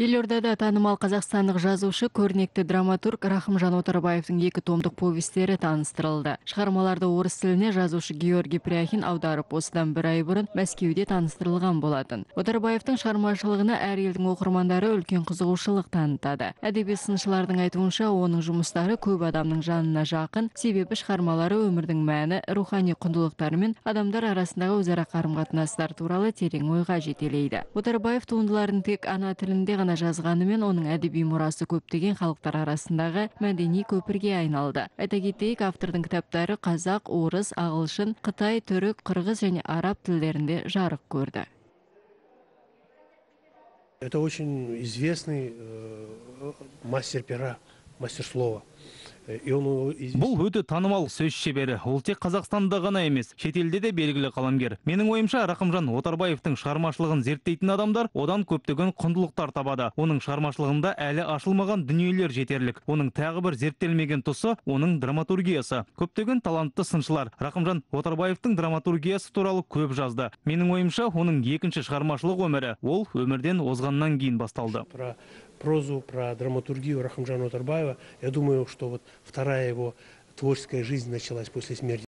елордада танымал қазақстандық жазушы көрнекті драматург рахымжан отарбаевтың екі томдық повестері таныстырылды. Шығармаларды орыс тіліне жазушы георгий пряхин аударып осыдан бір ай бұрын мәскеуде таныстырылған болатын. Отарбаевтың шығармашылығына әр елдің оқырмандары үлкен қызығушылық танытады. Әдебиет сыншылардың айтуынша оның жұмыстары көп адамның жанына жақын себебі шығармалары өмірдің мәні рухани құндылықтары мен адамдар арасындағы өзара қарым қатынастар туралы терең ойға жетелейді. Отарбаев туындыларын тек ана тілінде ғана жазғанымен оның әдеби мұрасы көптеген халықтар арасындағы мәдени көпірге айналды айта кетейік автордың кітаптары қазақ орыс ағылшын қытай түрік қырғыз және араб тілдерінде жарық көрді Это очень известный э, мастер пера, мастер слова. Бұл өте танымал сөз шебері. Ол тек қазақстанда ғана емес шетелде де белгілі қаламгер. Менің ойымша рақымжан отарбаевтың шығармашылығын зерттейтін адамдар одан көптеген құндылықтар табады. Оның шығармашылығында әлі ашылмаған дүниелер жетерлік. Оның тағы бір зерттелмеген тұсы оның драматургиясы. Көптеген талантты сыншылар рақымжан отарбаевтың драматургиясы туралы көп жазды. Менің ойымша оның екінші шығармашылық өмірі ол өмірден озғаннан кейін басталды. Прозу, про драматургию Рахамжана Утарбаева. Я думаю, что вот вторая его творческая жизнь началась после смерти.